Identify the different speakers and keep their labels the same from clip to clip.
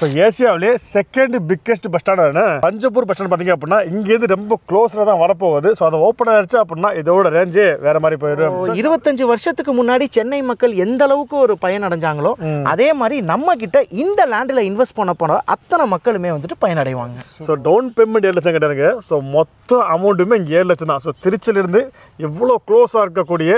Speaker 1: So ஏசியாவிலே second biggest bus ஸ்டாண்டான Panjappur bus stand பார்த்தீங்க அப்படின்னா இங்கேருந்து ரொம்ப க்ளோஸில் தான் வரப்போகுது. ஸோ அதை ஓப்பன் ஆயிடுச்சு அப்படின்னா இதோட ரேஞ்சே வேற மாதிரி போயிடும்.
Speaker 2: இருபத்தஞ்சு வருஷத்துக்கு முன்னாடி சென்னை மக்கள் எந்த அளவுக்கு ஒரு பயன் அடைஞ்சாங்களோ அதே மாதிரி நம்ம கிட்ட இந்த லேண்டில் இன்வெஸ்ட் பண்ண போன அத்தனை மக்களுமே வந்துட்டு பயனடைவாங்க.
Speaker 1: ஸோ டவுன் பேமெண்ட் ஏழு லட்சம் கிடையாதுங்க ஸோ மொத்த அமௌண்ட்டுமே இங்கே ஏழு லட்சம் தான். ஸோ திருச்சியிலிருந்து இவ்வளோ க்ளோஸாக இருக்கக்கூடிய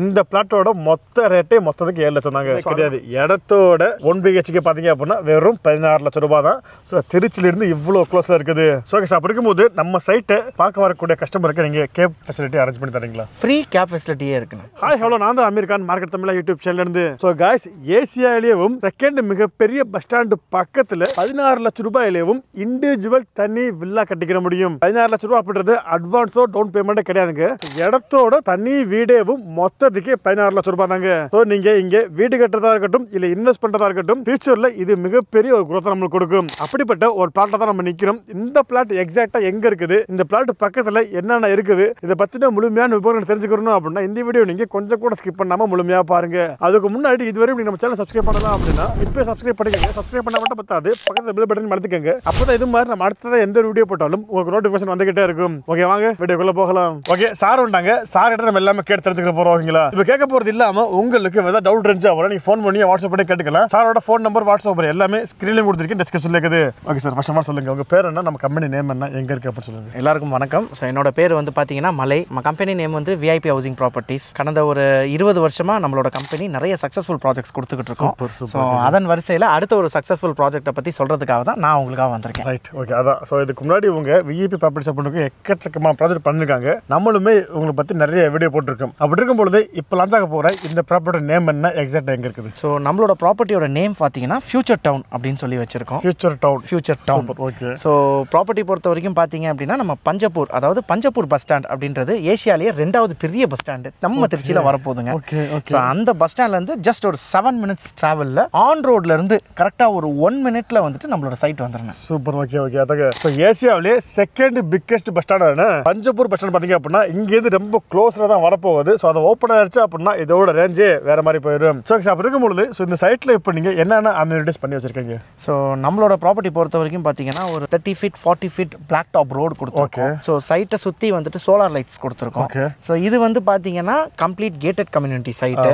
Speaker 1: இந்த பிளாட்டோட மொத்த ரேட்டே மொத்தத்துக்கு ஏழு லட்சம் தாங்க. கிடையாது. இடத்தோட ஒன் பிஹெச்கே பார்த்தீங்க அப்படின்னா வெறும் பதினாறு லட்சம் ரூபாய் தான் ஸோ திருச்சியிலிருந்து இவ்வளோ க்ளோஸாக இருக்குது. ஸோ ஓகே அப்படி இருக்கும்போது நம்ம சைட்டை பார்க்க வரக்கூடிய கஸ்டமருக்கு நீங்கள் கேப் ஃபெசிலிட்டி அரேஞ்ச் பண்ணி தரீங்களா?
Speaker 2: ஃப்ரீ கேப் ஃபெசிலிட்டியே இருக்குண்ணா
Speaker 1: ஹாய் ஹலோ நான் தான் அமீர் கான் மார்க்கெட் தமிழா யூடியூப் சேனல்ல இருந்து. ஸோ காய்ஸ் ஏசியாவிலேயும் செகண்ட் மிகப்பெரிய பஸ் ஸ்டாண்டு பக்கத்தில் பதினாறு லட்சம் ரூபாயிலேயும் இண்டிவிஜுவல் தனி வில்லா கட்டிக்கிற முடியும். பதினாறு லட்சம் ரூபாய் அப்படின்றது அட்வான்ஸோ டவுன் பேமெண்ட்டே கிடையாதுங்க. இடத்தோட தனி வீடேவும் மொத்தத்துக்கு பதினாறு லட்சம் ரூபாய் தாங்க. ஸோ நீங்க இங்க வீடு கட்டுறதா இருக்கட்டும் இல்ல இன்வெஸ்ட் பண்றதா இருக்கட்டும் ஃபியூச்சர்ல இது மிகப்பெரிய ஒரு குரோத்தை நம்மளுக்கு கொடுக்கும். அப்படிப்பட்ட ஒரு பிளாட்டை தான் நம்ம நிற்கிறோம் இந்த பிளாட் எக்ஸாக்டாக எங்கே இருக்குது? இந்த பிளாட் பக்கத்தில் என்னென்ன இருக்குது? இதை பற்றின முழுமையான விவரங்கள் தெரிஞ்சுக்கணும் அப்படின்னா இந்த வீடியோ நீங்கள் கொஞ்சம் கூட ஸ்கிப் பண்ணாமல் முழுமையாக பாருங்க. அதுக்கு முன்னாடி இதுவரை நீங்க நம்ம சேனல் சப்ஸ்கிரைப் பண்ணலாம் அப்படின்னா இப்போ சப்ஸ்கிரைப் பண்ணிக்கங்க. சப்ஸ்கிரைப் பண்ண மட்டும் பத்தாது. பக்கத்தில் பில் பட்டன் மறந்துக்கங்க. அப்பதான் இது மாதிரி நம்ம அடுத்ததாக எந்த வீடியோ போட்டாலும் உங்களுக்கு நோட்டிஃபிகேஷன் வந்துகிட்டே இருக்கும். ஓகே வாங்க வீடியோக்குள்ளே போகலாம். ஓகே சார் வந்தாங்க சார் கிட்ட நம்ம எல்லாமே கேட்டு தெரிஞ்சுக்க போகிறோம் ஓகேங்களா இப்போ கேட்க போகிறது இல்லாமல் உங்களுக்கு ஏதாவது டவுட் இருந்துச்சு அவரை நீங்கள் ஃபோன் பண்ணி வாட்ஸ்அப் பண்ணி கேட்டுக்கலாம். சாரோட ஃபோன் நம்பர் வாட்ஸ்அப் எல்லாமே ஸ்க்ரீனில் ஸ்கிரீன்லயும் கொடுத்துருக்கேன் டிஸ்கிரிப்ஷன்ல இருக்குது. Okay sir first of all சொல்லுங்க. உங்க பேர் என்ன? நம்ம கம்பெனி நேம் என்ன? எங்க இருக்கு அப்படின்னு சொல்லுங்க.
Speaker 2: எல்லாருக்கும் வணக்கம். ஸோ என்னோட பேர் வந்து பார்த்தீங்கன்னா மலை. நம்ம கம்பெனி நேம் வந்து விஐபி ஹவுசிங் ப்ராப்பர்ட்டிஸ் கடந்த ஒரு இருபது வருஷமாக நம்மளோட கம்பெனி நிறைய சக்ஸஸ்ஃபுல் ப்ராஜெக்ட்ஸ் கொடுத்துக்கிட்டு இருக்கோம். ஸோ அதன் வரிசையில் அடுத்த ஒரு சக்ஸஸ்ஃபுல் ப்ராஜெக்ட்டை பற்றி சொல்கிறதுக்காக தான் நான் உங்களுக்காக வந்திருக்கேன்.
Speaker 1: ரைட் ஓகே அதான். ஸோ இதுக்கு முன்னாடி உங்க விஇபி ப்ராப்பர்ட்டி பண்ணுறதுக்கு எக்கச்சக்கமான ப்ராஜெக்ட் பண்ணிருக்காங்க. நம்மளுமே உங்களை பற்றி நிறைய வீடியோ போட்டிருக்கோம். அப்படி இருக்கும் பொழுது இப்போ லான்ச் ஆக போகிற இந்த ப்ராப்பர்ட்டி நேம் என்ன? எக்ஸாக்ட் எங்கே இருக்குது?
Speaker 2: ஸோ நம்மளோட ப்ராப்பர்ட்டியோட நேம் பார்த்தீங்கன்னா ஃபியூச்சர் டவுன் அப்படின்னு சொல்லி வச்சுருக்கோம்.
Speaker 1: Future town
Speaker 2: future town
Speaker 1: okay
Speaker 2: so property பொறுத்த வரைக்கும் பார்த்தீங்க அப்படின்னா நம்ம பஞ்சப்பூர் அதாவது பஞ்சப்பூர் பஸ் ஸ்டாண்ட் அப்படின்றது ஏசியாலேயே ரெண்டாவது பெரிய பஸ் ஸ்டாண்டு நம்ம திருச்சியில் வரப்போகுதுங்க.
Speaker 1: ஓகே ஓகே
Speaker 2: ஸோ அந்த பஸ் ஸ்டாண்ட்லேருந்து ஜஸ்ட் ஒரு செவன் மினிட்ஸ் ட்ராவலில் ஆன் ரோட்லேருந்து கரெக்டாக ஒரு ஒன் மினிட்ல வந்துட்டு நம்மளோட சைட் வந்துடுங்க
Speaker 1: சூப்பர் ஓகே ஓகே அதாங்க. ஸோ ஏசியாவிலே செகண்ட் பிக்கெஸ்ட் பஸ் ஸ்டாண்டான பஞ்சப்பூர் பஸ் ஸ்டாண்ட் பார்த்தீங்க அப்படின்னா இங்கேருந்து ரொம்ப க்ளோஸில் தான் வரப்போகுது. ஸோ அதை ஓப்பன் ஆயிடுச்சு அப்படின்னா இதோட ரேஞ்சே வேற மாதிரி போயிடும். ஸோ அப்படி இருக்கும் பொழுது ஸோ இந்த சைட்டில் இப்போ நீங்கள் என்னென்ன அம்யூனிட்டிஸ் பண்ணி வச்சிருக்கீங்க?
Speaker 2: ஸோ நம்மளோட ப்ராப்பர்ட்டி பொறுத்த வரைக்கும் பார்த்தீங்கன்னா ஒரு thirty feet forty feet block top road கொடுத்துருக்கோம். ஸோ சைட்டை சுற்றி வந்துட்டு சோலார் லைட்ஸ் கொடுத்துருக்கோம். ஸோ இது வந்து பார்த்தீங்கன்னா complete gated community site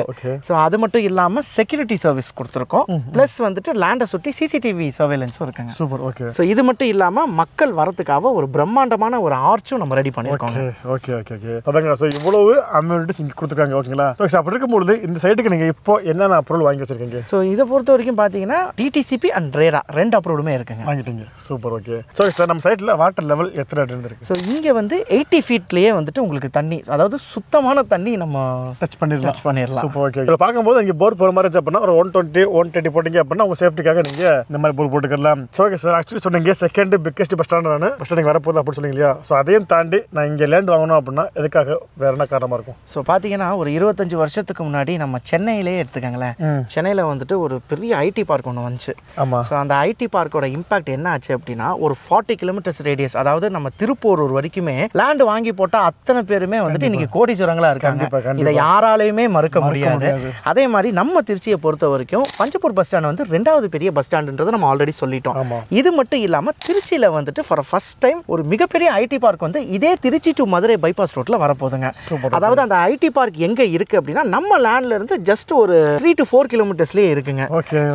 Speaker 2: so அது மட்டும் இல்லாமல் செக்யூரிட்டி சர்வீஸ் கொடுத்துருக்கோம். ப்ளஸ் வந்துட்டு லேண்டை சுற்றி சிசிடிவி சர்வேலன்ஸும் இருக்குங்க.
Speaker 1: சூப்பர் ஓகே
Speaker 2: ஸோ இது மட்டும் இல்லாமல் மக்கள் வரத்துக்காக ஒரு பிரம்மாண்டமான ஒரு ஆர்ச்சும் நம்ம ரெடி பண்ணியிருக்கோம்
Speaker 1: ஓகே ஓகே ஓகே அதாங்க ஸோ இவ்வளவு அம்யூனிட்டிஸ் இங்கே கொடுத்துருக்காங்க ஓகேங்களா ஸோ அப்படி இருக்கும்பொழுது இந்த சைட்டுக்கு நீங்கள் இப்போ என்னென்ன அப்ரூவல் வாங்கி வச்சிருக்கீங்க?
Speaker 2: ஸோ இதை பொறுத்த வரைக்கும் பார்த்தீங்கன்னா டிடிசிபி அண்ட் ரேரா ரெண்டு அப்ரூவ்டுமே இருக்குங்க.
Speaker 1: வாங்கிட்டீங்க. சூப்பர் ஓகே ஸோ சார் நம்ம சைட்டில் வாட்டர் லெவல் எத்தனை அடி
Speaker 2: ஸோ இங்கே வந்து எயிட்டி ஃபீட்லேயே வந்துட்டு உங்களுக்கு தண்ணி அதாவது சுத்தமான தண்ணி நம்ம
Speaker 1: டச் பண்ணிடலாம்.
Speaker 2: டச் பண்ணிடலாம்.
Speaker 1: சூப்பர் ஓகே இதில் பார்க்கும்போது இங்கே போர் போகிற மாதிரி அப்படின்னா ஒரு ஒன் டுவெண்ட்டி ஒன் தேர்ட்டி போட்டிங்க அப்படின்னா உங்கள் சேஃப்டிக்காக நீங்கள் இந்த மாதிரி போர் போட்டுக்கலாம். ஸோ ஓகே சார் ஆக்சுவலி சொன்னீங்க செகண்ட் பிக்கெஸ்ட் பஸ் ஸ்டாண்ட் நான். பஸ் ஸ்டாண்டிங் வரப்போகுது அப்படின்னு சொன்னீங்க இல்லையா? ஸோ அதையும் தாண்டி நான் இங்கே லேண்ட் வாங்கணும் அப்படின்னா எதுக்காக? வேற என்ன காரணமாக இருக்கும்?
Speaker 2: ஸோ பார்த்தீங்கன்னா ஒரு இருபத்தஞ்சு வருஷத்துக்கு முன்னாடி நம்ம சென்னையிலே எடுத்துக்கங்களேன். சென்னையில் வந்துட்டு ஒரு பெரிய ஐடி பார்க் ஒன்று வந்துச்சு.
Speaker 1: ஆமாம்
Speaker 2: ஸோ அந்த ஐடி பார்க்கோட இம்பாக்ட் என்ன ஆச்சு அப்படின்னா ஒரு ஃபார்ட்டி கிலோமீட்டர்ஸ் ரேடியஸ் அதாவது நம்ம திருப்பூரூர் வரைக்குமே லேண்ட் வாங்கி போட்டால் அத்தனை பேருமே வந்துட்டு இன்னைக்கு கோடீஸ்வரங்களா இருக்காங்க. இதை யாராலையுமே மறுக்க முடியாது. அதே மாதிரி நம்ம திருச்சியை பொறுத்த வரைக்கும் பஞ்சப்பூர் பஸ் ஸ்டாண்ட் வந்து ரெண்டாவது பெரிய பஸ் ஸ்டாண்டுன்றதை நம்ம ஆல்ரெடி சொல்லிட்டோம். இது மட்டும் இல்லாமல் திருச்சியில் வந்துட்டு ஃபார் ஃபர்ஸ்ட் டைம் ஒரு மிகப்பெரிய ஐடி பார்க் வந்து இதே திருச்சி டு மதுரை பைபாஸ் ரோட்டில் வரப்போகுதுங்க.
Speaker 1: சூப்பர்
Speaker 2: அதாவது அந்த ஐடி பார்க் எங்கே இருக்குது அப்படின்னா நம்ம லேண்ட்ல இருந்து ஜஸ்ட் ஒரு த்ரீ டு ஃபோர் கிலோமீட்டர்ஸ்லேயே இருக்குங்க.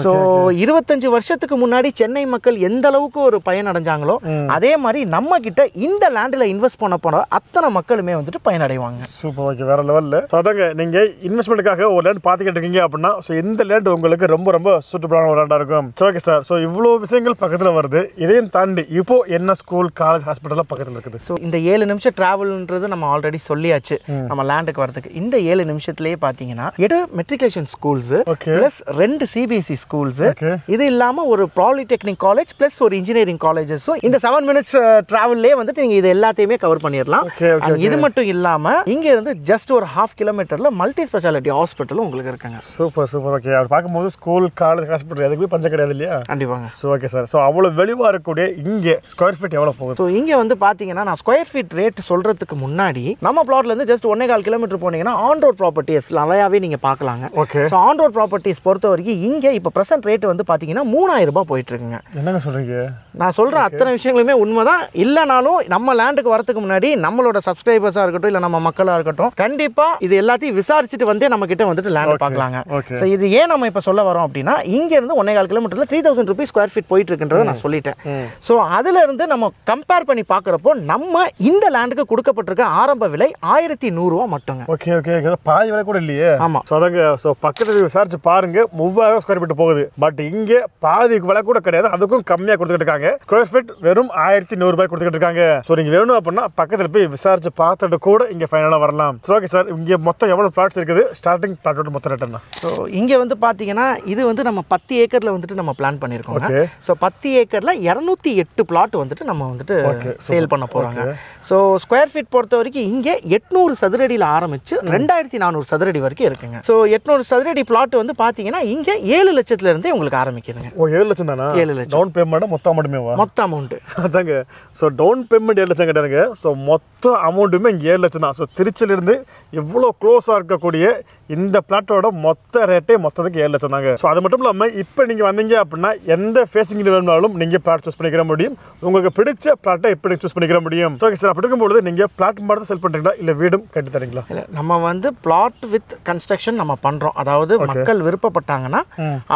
Speaker 2: ஸோ இருபத்தஞ்சு வருஷத்துக்கு முன்னாடி சென்னை மக்கள் எந்த அளவுக்கு ஒரு பயன் அடைஞ்சாங்களோ அதே மாதிரி நம்ம கிட்ட இந்த லேண்டில் இன்வெஸ்ட் பண்ண போன அத்தனை மக்களுமே வந்துட்டு பயனடைவாங்க.
Speaker 1: சூப்பர் ஓகே வேற லெவலில் அதாங்க நீங்கள் இன்வெஸ்ட்மெண்ட்டுக்காக ஒரு லேண்ட் பார்த்துக்கிட்டு இருக்கீங்க அப்படின்னா ஸோ இந்த லேண்ட் உங்களுக்கு ரொம்ப ரொம்ப சூட்டபிளான ஒரு லேண்டாக இருக்கும். ஓகே சார் ஸோ இவ்வளோ விஷயங்கள் பக்கத்தில் வருது. இதையும் தாண்டி இப்போ என்ன ஸ்கூல் காலேஜ் ஹாஸ்பிட்டலாம் பக்கத்தில் இருக்குது?
Speaker 2: ஸோ இந்த ஏழு நிமிஷம் டிராவல்ன்றது நம்ம ஆல்ரெடி சொல்லியாச்சு. நம்ம லேண்டுக்கு வரதுக்கு இந்த ஏழு நிமிஷத்துலேயே பார்த்தீங்கன்னா எடு மெட்ரிகுலேஷன் ஸ்கூல்ஸ். ப்ளஸ் ரெண்டு சிபிஎஸ்சி ஸ்கூல்ஸ்
Speaker 1: Okay.
Speaker 2: இது இல்லாமல் ஒரு பாலிடெக்னிக் காலேஜ் ப்ளஸ் ஒரு இன்ஜினியரிங் காலேஜஸும் இந்த செவன் மினிட்ஸ் ட்ராவல்லே வந்துட்டு நீங்கள் இது எல்லாத்தையுமே கவர் பண்ணிடலாம். இது மட்டும் இல்லாமல் இங்கே இருந்து ஜஸ்ட் ஒரு ஹாஃப் கிலோமீட்டரில் மல்டி ஸ்பெஷாலிட்டி ஹாஸ்பிட்டலும் உங்களுக்கு இருக்குங்க.
Speaker 1: சூப்பர் சூப்பர் ஓகே அவர் பார்க்கும்போது ஸ்கூல் காலேஜ் ஹாஸ்பிட்டல் எதுக்குமே பஞ்சம் கிடையாது இல்லையா?
Speaker 2: கண்டிப்பாங்க.
Speaker 1: ஸோ ஓகே சார் ஸோ அவ்வளோ வெளிவாக இருக்கக்கூடிய இங்கே ஸ்கொயர் ஃபீட் எவ்வளோ போகுது?
Speaker 2: ஸோ இங்கே வந்து பார்த்தீங்கன்னா நான் ஸ்கொயர் ஃபீட் ரேட் சொல்கிறதுக்கு முன்னாடி நம்ம பிளாட்லேருந்து ஜஸ்ட் ஒன்னே கால் கிலோமீட்டர் போனீங்கன்னா ஆன் ரோட் ப்ராப்பர்ட்டிஸ் நிறையாவே நீங்கள் பார்க்கலாங்க.
Speaker 1: Okay
Speaker 2: so on road properties பொறுத்த வரைக்கும் இங்கே இப்போ ப்ரெசென்ட் ரேட் வந்து பார்த்தீங்கன்னா மூணாயிரம் பதினாயிரம் ரூபாய் போயிட்டு இருக்குங்க
Speaker 1: என்னங்க சொல்றீங்க?
Speaker 2: நான் சொல்கிற அத்தனை விஷயங்களுமே உண்மைதான். இல்லைனாலும் நம்ம லேண்டுக்கு வரதுக்கு முன்னாடி நம்மளோட சப்ஸ்கிரைபர்ஸாக இருக்கட்டும் இல்லை நம்ம மக்களாக இருக்கட்டும் கண்டிப்பாக இது எல்லாத்தையும் விசாரிச்சுட்டு வந்தே நம்ம கிட்ட வந்துட்டு லேண்ட் பார்க்கலாங்க. ஸோ இது ஏன் நம்ம இப்போ சொல்ல வரோம் அப்படின்னா இங்கேருந்து ஒன்னே கால் கிலோமீட்டரில் three thousand rupees square feet போயிட்டு இருக்குன்றதை நான் சொல்லிட்டேன். ஸோ அதுலேருந்து நம்ம கம்பேர் பண்ணி பார்க்குறப்போ நம்ம இந்த லேண்டுக்கு கொடுக்கப்பட்டிருக்க ஆரம்ப விலை ஆயிரத்தி நூறுரூவா மட்டுங்க.
Speaker 1: Okay okay. பாதி விலை கூட இல்லையே.
Speaker 2: ஆமா.
Speaker 1: ஸோ அதாங்க ஸோ பக்கத்தில் விசாரிச்சு பாருங்க. மூவாயிரம் ஸ்கொயர் ஃபீட் போகுது. பட் இங்கே பாதி விலை கூட கிடையாது. அதுக்கும் கம்மியாக கொடுத்துட்டு இருக்காங்க. ஸ்கொயர் ஃபீட் வெறும் ஆயிரத்தி நூறுபாய் கொடுத்துட்டு இருக்காங்க. ஸோ நீங்கள் வேணும் அப்படின்னா பக்கத்தில் போய் விசாரிச்சு பார்த்துட்டு கூட இங்கே ஃபைனலாக வரலாம். ஸோ ஓகே சார் இங்கே மொத்தம் எவ்வளோ பிளாட்ஸ் இருக்குது? ஸ்டார்டிங் பிளாட்டோட மொத்தம் ரேட் என்ன?
Speaker 2: ஸோ இங்கே வந்து பார்த்தீங்கன்னா இது வந்து நம்ம பத்து ஏக்கரில் வந்துட்டு நம்ம பிளான் பண்ணியிருக்கோங்க
Speaker 1: Okay.
Speaker 2: ஸோ பத்து ஏக்கரில் இரநூத்தி எட்டு பிளாட் வந்துட்டு நம்ம வந்துட்டு சேல் பண்ண போகிறாங்க ஸோ ஸ்கொயர் ஃபீட் பொறுத்த வரைக்கும் இங்கே எட்நூறு சதுரடியில் ஆரம்பிச்சு ரெண்டாயிரத்தி நானூறு சதுரடி வரைக்கும் இருக்குங்க. ஸோ எட்நூறு சதுரடி பிளாட் வந்து பார்த்தீங்கன்னா இங்கே ஏழு லட்சத்துலேருந்தே உங்களுக்கு ஆரம்பிக்குதுங்க.
Speaker 1: ஏழு லட்சம் தானா?
Speaker 2: ஏழு லட்சம்.
Speaker 1: டவுன் பேமெண்ட் மொத்தம் அமௌண்ட்டுமேவா
Speaker 2: மொத்த அமௌண்ட்டு
Speaker 1: அதாங்க. ஸோ டவுன் பேமெண்ட் ஏழு லட்சம் கிடையாதுங்க ஸோ மொத்த அமௌண்ட்டுமே இங்கே ஏழு லட்சம் தான். ஸோ திருச்சியிலிருந்து இவ்வளோ க்ளோஸாக இருக்கக்கூடிய இந்த பிளாட்டோட மொத்த ரேட்டே மொத்தத்துக்கு ஏழு லட்சம் தாங்க. ஸோ அது மட்டும் இல்லாமல் இப்போ நீங்கள் வந்தீங்க அப்படின்னா எந்த ஃபேஸிங்கில் வேணும்னாலும் நீங்கள் பிளாட் சூஸ் பண்ணிக்கிற முடியும். உங்களுக்கு பிடிச்ச பிளாட்டை இப்படி சூஸ் பண்ணிக்கிற முடியும். ஸோ ஓகே சார் அப்படி இருக்கும்போது நீங்கள் பிளாட் மட்டும் செல் பண்ணுறீங்களா இல்லை வீடும் கட்டி தரீங்களா?
Speaker 2: இல்லை நம்ம வந்து பிளாட் வித் கன்ஸ்ட்ரக்ஷன் நம்ம பண்ணுறோம் அதாவது மக்கள் விருப்பப்பட்டாங்கன்னா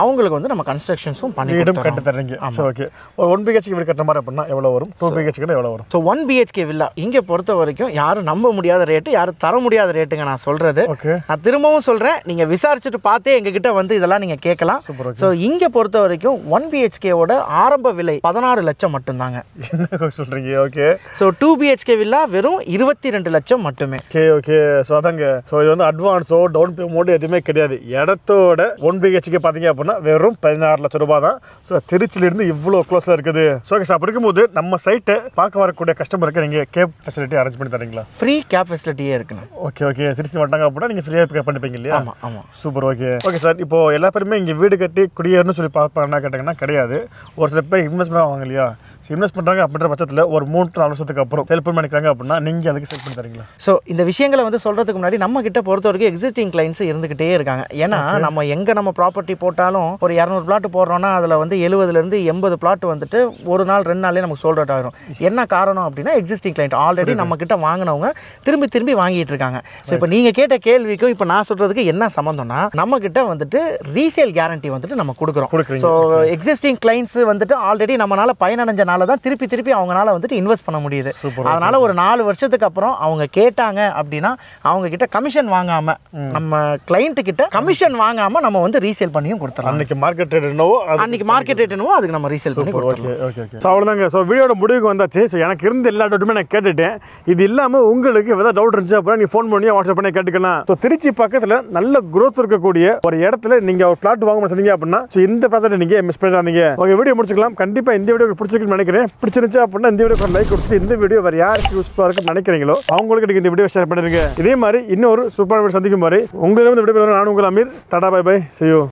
Speaker 2: அவங்களுக்கு வந்து நம்ம கன்ஸ்ட்ரக்ஷன்ஸும் பண்ணி
Speaker 1: வீடும். கட்டி தர்றீங்க ஸோ ஓகே ஒரு ஒன் பிஹெச்கே வீடு கட்டுற மாதிரி அப்படின்னா எவ்வளோ வரும்? டூ பிஹெச்கே எவ்வளோ வரும்?
Speaker 2: ஸோ ஒன் பிஹெச்கே வில்லா இங்கே பொறுத்த வரைக்கும் யாரும் நம்ப முடியாத ரேட்டு யாரும் தர முடியாத ரேட்டுங்க நான் சொல்கிறது நான் திரும்பவும் சொல்கிறேன் நீங்கள் விசாரிச்சுட்டு பார்த்தே எங்ககிட்ட வந்து இதெல்லாம் நீங்கள் கேட்கலாம். ஸோ இங்கே பொறுத்த வரைக்கும் ஒன் பிஹெச்கேவோட ஆரம்ப விலை பதினாறு லட்சம் மட்டும்தாங்க.
Speaker 1: என்ன சொல்கிறீங்க okay
Speaker 2: so two BHK villa வெறும் இருபத்தி ரெண்டு லட்சம் மட்டுமே.
Speaker 1: ஓகே ஓகே ஸோ அதாங்க. ஸோ இது வந்து அட்வான்ஸோ டவுன் பேமெண்ட்டோ எதுவுமே கிடையாது. இடத்தோட ஒன் பிஹெச்கே பார்த்தீங்க அப்படின்னா வெறும் பதினாறு லட்சம் ரூபாய் தான். ஸோ திருச்சியிலிருந்து இவ்வளோ க்ளோஸாக இருக்குது. ஸோ ஓகே சார் இருக்கும்போது நம்ம சைட்டை பார்க்க வரக்கூடிய கஸ்டமருக்கு நீங்கள் கேப் ஃபெசிலிட்டி அரேஞ்ச் பண்ணி தரீங்களா?
Speaker 2: ஃப்ரீ கேப் ஃபெசிலிட்டியே இருக்குண்ணா.
Speaker 1: ஓகே ஓகே திருச்சி வந்தாங்க அப்படின்னா நீங்கள் ஃப்ரீயாக பிக்கப் பண்ணிப்பீங்க இல்லையா?
Speaker 2: ஆமாம் ஆமாம்
Speaker 1: சூப்பர் ஓகே ஓகே சார் இப்போ எல்லா பேருமே இங்கே வீடு கட்டி குடியேறணும்னு சொல்லி பார்ப்பாங்கன்னா கேட்டாங்கன்னா கிடையாது. ஒரு சில பேர் இன்வெஸ்ட்மெண்ட் ஆவாங்க இல்லையா? இன்வெஸ்ட் பண்ணுறாங்க அப்படின்ற பட்சத்தில் ஒரு மூணு to நாலு வருஷத்துக்கு அப்புறம் செல் பண்ணி நினைக்கிறாங்க அப்படின்னா நீங்கள் அதுக்கு செல் பண்ணி தரீங்களா?
Speaker 2: ஸோ இந்த விஷயங்களை வந்து சொல்கிறதுக்கு முன்னாடி நம்ம கிட்ட பொறுத்த வரைக்கும் எக்ஸிஸ்டிங் கிளைண்ட்ஸ் இருந்துகிட்டே இருக்காங்க. ஏன்னா நம்ம எங்கே நம்ம ப்ராப்பர்ட்டி போட்டாலும் ஒரு இரநூறு பிளாட் போடுறோம்னா அதில் வந்து எழுபதுலேருந்து எண்பது பிளாட் வந்துட்டு ஒரு நாள் ரெண்டு நாள்லேயே நமக்கு சோல்ட் அவுட் ஆகிரும் என்ன காரணம் அப்படின்னா எக்ஸிஸ்டிங் கிளைண்ட் ஆல்ரெடி நம்ம கிட்ட வாங்கினவங்க திரும்பி திரும்பி வாங்கிட்டு இருக்காங்க. ஸோ இப்போ நீங்கள் கேட்ட கேள்விக்கும் இப்போ நான் சொல்கிறதுக்கு என்ன சம்மந்தம்னா நம்ம கிட்ட வந்துட்டு ரீசேல் கேரண்டி வந்துட்டு நம்ம கொடுக்குறோம். ஸோ எக்ஸிஸ்டிங் கிளைண்ட்ஸ் வந்துட்டு ஆல்ரெடி நம்மளால பயனடைஞ்சனால தான் திருப்பி திருப்பி அவங்களால வந்துட்டு இன்வெஸ்ட் பண்ண முடியுது. அதனால ஒரு நாலு வருஷத்துக்கு அப்புறம் அவங்க கேட்டாங்க அப்படின்னா அவங்க கிட்ட கமிஷன் வாங்காம நம்ம கிளைண்ட் கிட்ட கமிஷன் வாங்காம நம்ம வந்து ரீசேல் பண்ணியும் கொடுத்துடலாம்.
Speaker 1: அன்னைக்கு மார்க்கெட் ரேட் என்னவோ
Speaker 2: அன்னைக்கு மார்க்கெட் ரேட் என்னவோ அதுக்கு நம்ம ரீசேல் பண்ணி
Speaker 1: ஓகே ஓகே ஸோ அவ்வளோதாங்க ஸோ வீடியோட முடிவுக்கு வந்தாச்சு. ஸோ எனக்கு இருந்த எல்லா டவுட்டுமே நான் கேட்டுட்டேன். இது இல்லாமல் உங்களுக்கு ஏதாவது டவுட் இருந்துச்சு அப்படின்னா நீங்கள் ஃபோன் பண்ணி வாட்ஸ்அப் பண்ணி கேட்டுக்கலாம். ஸோ திருச்சி பக்கத்தில் நல்ல growth இருக்கக்கூடிய ஒரு இடத்துல நீங்கள் ஒரு பிளாட் வாங்க சொன்னீங்க அப்படின்னா ஸோ இந்த ப்ராஜெக்ட் நீங்கள் மிஸ் பண்ணிடாதீங்க. ஓகே வீடியோ முடிச்சுக்கலாம். கண்டிப்பாக இந்த வீடியோ பிடிச்சிருக்குன்னு நினைக்கிறேன். பிடிச்சிருந்துச்சு அப்படின்னா இந்த வீடியோ லைக் கொடுத்து இந்த வீடியோ வேறு யாருக்கு யூஸ்ஃபுல்லாக இருக்குன்னு நினைக்கிறீங்களோ அவங்களுக்கு நீங்கள் இந்த வீடியோ ஷேர் பண்ணிருங்க இதே மாதிரி இன்னொரு சூப்பர் வீடியோ சந்திக்கும் மாதிரி உங்களிடம் இந்த வீடியோ நான் உங்கள் அமீர். டாடா பை பை செய்யும்